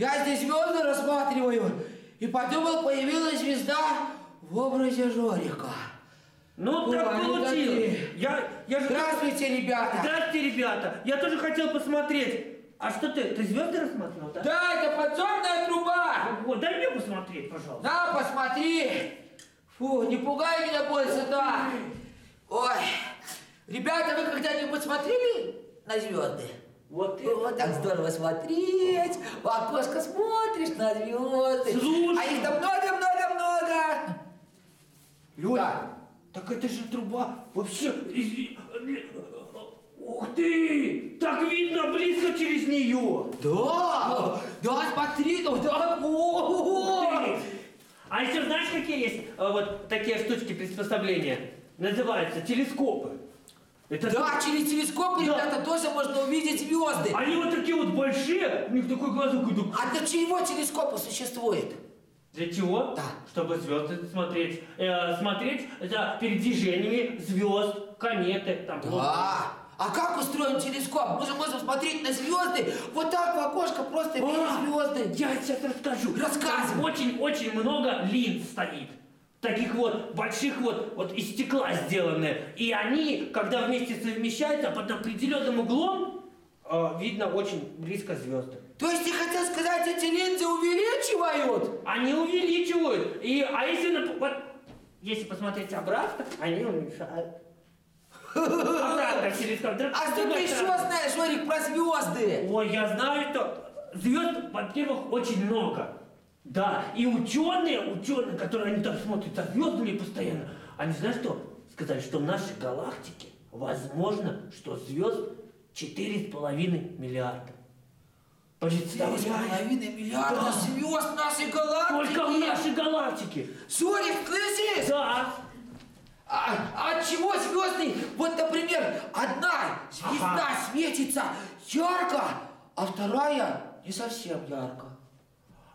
Я здесь звезды рассматриваю и подумал, появилась звезда в образе Жорика. Ну, Ой, так получилось. такие. Я, я же... Здравствуйте, ребята! Здравствуйте, ребята. Я тоже хотел посмотреть. А что ты, ты звезды рассматривал, да? Да, это подзорная труба! Вот, дай мне посмотреть, пожалуйста. На, посмотри! Фу, не пугай меня больше, да! Ой, ребята, вы когда-нибудь смотрели на звезды? Вот Ну, Вот так здорово смотреть, в окошко смотришь на звезды. Слушай. А их там много-много-много. Лёля, так это же труба вообще... Ух ты! Так видно близко через нее! Да, да, смотри, да, о, А еще знаешь, какие есть э, вот такие штучки приспособления? Называются телескопы. Это Да, через телескопы, Да. ребята, тоже можно увидеть звезды. Они вот такие вот большие, у них такой глазок идут. А для чего телескопы существуют? Для чего? Да. Чтобы звезды смотреть. Э, смотреть за передвижениями звезд, кометы, там. Да. А как устроен телескоп? Мы же можем смотреть на звезды. Вот так в окошко просто видеть А, звезды. Я сейчас расскажу. Рассказывай. Очень-очень много линз стоит. Таких вот больших вот, вот из стекла сделанные. И они, когда вместе совмещаются, под определенным углом э, видно очень близко звезды. То есть ты хотел сказать, эти линзы увеличивают? Они увеличивают. И, а если, вот, если посмотреть обратно, они уменьшают. Обратно телескоп. Да, А что ты еще знаешь, Жорик, про звезды? Ой, я знаю, что звезд, во-первых, очень много. Да, и ученые, ученые, которые они там смотрят за звездами постоянно, они знаешь что? Сказали, что в нашей галактике возможно, что звезд четыре с половиной миллиарда. Представляешь? половиной миллиарда Да. звезд нашей галактики. Только в нашей галактике. Жорик, слышишь? Да. А, а от чего звездный? Вот, например, одна звезда Ага. светится ярко, а вторая не совсем ярко.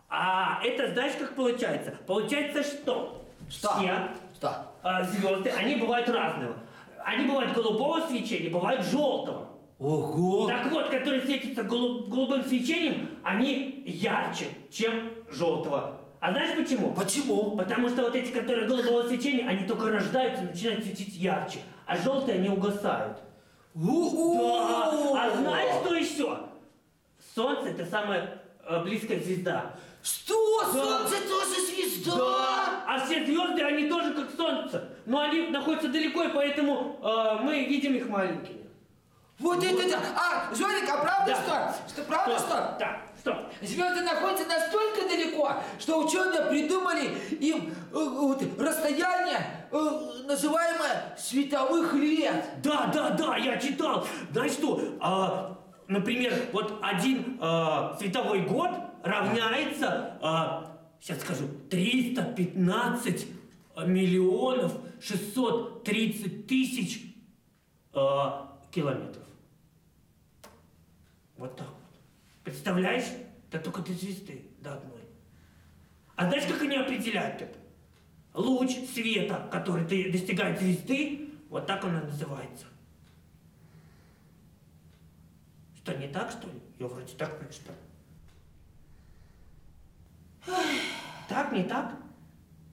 А это знаешь, как получается? Получается что? Что? Все Что? а, звезды, они бывают разного. Они бывают голубого свечения, бывают желтого. Ого! Так вот, которые светятся голу- голубым свечением, они ярче, чем желтого. А знаешь почему? Почему? Потому что вот эти, которые голубого свечения, они только рождаются и начинают светить ярче, а желтые они угасают. Да. А знаешь, что еще? Солнце это самая э, близкая звезда. Что? Да. Солнце тоже звезда? Да. А все звезды, они тоже как солнце. Но они находятся далеко, и поэтому э, мы видим их маленькими. Вот это да! А, Жорик, а правда Да. что? Что правда что? Да, что? Звезды находятся настолько далеко, что ученые придумали им э, вот, расстояние, э, называемое световых лет. Да, да, да, я читал. Знаешь что? а, например, вот один а, световой год равняется, а, сейчас скажу, 315 миллионов 630 тысяч а, километров. Вот так вот. Представляешь? Да только до звезды, до одной. А знаешь, как они определяют это? Луч света, который ты- достигает звезды, вот так он и называется. Что, не так, что ли? Я вроде так прочитал. Так, не так?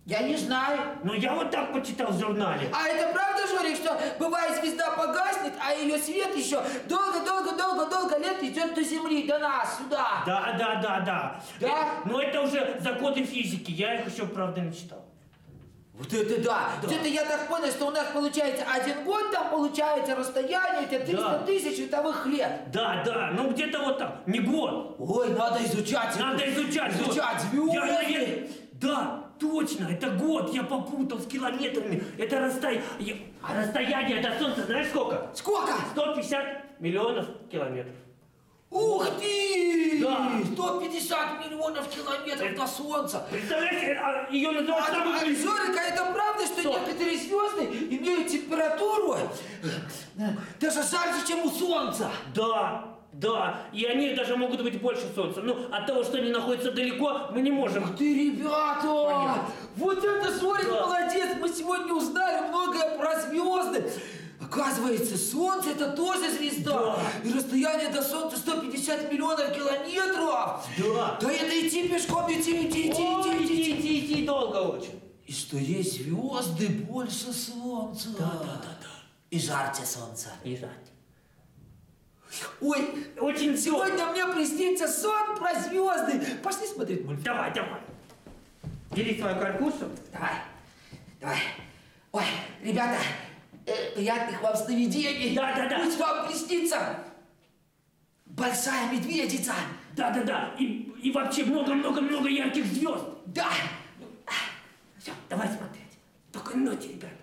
Я не знаю. Ну, я вот так почитал в журнале. А это правда, Жорик, что бывает звезда погаснет, а ее свет еще долго-долго-долго-долго лет идет до Земли, до нас, сюда. Да, да, да, да. Да? Э, Но это уже законы физики, я их еще, правда, не читал. Вот это да. Да. Где-то я так понял, что у нас получается один год, там получается расстояние, это 300 Да. тысяч световых лет. Да, да, ну где-то вот так, не год. Ой, надо изучать. Надо это. изучать. Изучать звезды. Я, навер- Да, точно, это год, я попутал с километрами. Это расстояние. А расстояние до Солнца знаешь сколько? Сколько? 150 миллионов километров. Ух ты! Да. 150 миллионов километров до Солнца. Представляете, а ее называют А, самым а, а это правда, что Что? некоторые звезды имеют температуру э, даже жарче, чем у Солнца? Да, да, и они даже могут быть больше Солнца. Ну, от того, что они находятся далеко, мы не можем. Ух ты, ребята! Понятно. Вот это Жорик Да. молодец! Мы сегодня узнали многое про звезды. Оказывается, Солнце это тоже звезда. Да. И расстояние до Солнца 150 миллионов километров. Да. Да это идти пешком, идти, идти, идти, идти, идти. иди, иди, долго очень. И что есть звезды больше Солнца. Да, да, да, да. И жарче Солнца. И жать. Ой, Очень сегодня сегодня... мне приснится сон про звезды. Пошли смотреть мультфильм. Давай, давай. Бери свою каркушу. Давай, давай. Ой, ребята, приятных вам сновидений. Да, да, да. Пусть вам приснится большая медведица. Да, да, да. И, и вообще много-много-много ярких звезд. Да. Все, давай смотреть. Спокойной ночи, ребята.